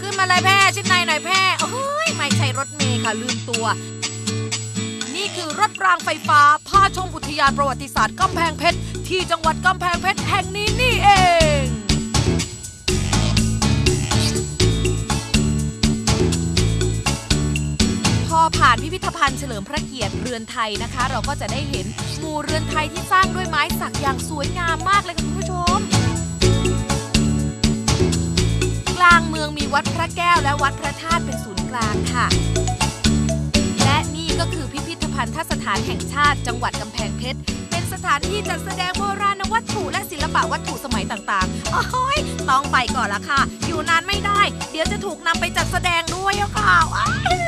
ขึ้นมาเลยแพ่ชิ้นในหน่อยแพ่โอ้ยไม่ใช่รถเมย์ค่ะลืมตัว นี่คือรถรางไฟฟ้าพาชมอุทยานประวัติศาสตร์กำแพงเพชร ที่จังหวัดกำแพงเพชรแห่งนี้นี่เอง ผ่านพิพิธภัณฑ์เฉลิมพระเกียรติเรือนไทยนะคะ เราก็จะได้เห็นหมู่เรือนไทยที่สร้างด้วยไม้สักอย่างสวยงามมากเลยค่ะคุณผู้ชม กลางเมืองมีวัดพระแก้วและวัดพระธาตุเป็นศูนย์กลางค่ะ และนี่ก็คือพิพิธภัณฑสถานแห่งชาติจังหวัดกำแพงเพชรเป็นสถานที่จัดแสดงโบราณวัตถุและศิลปะวัตถุสมัยต่างๆโอ้ยต้องไปก่อนละค่ะ อยู่นานไม่ได้ เดี๋ยวจะถูกนำไปจัดแสดงด้วยอะค่ะว้ายอายุเยอะ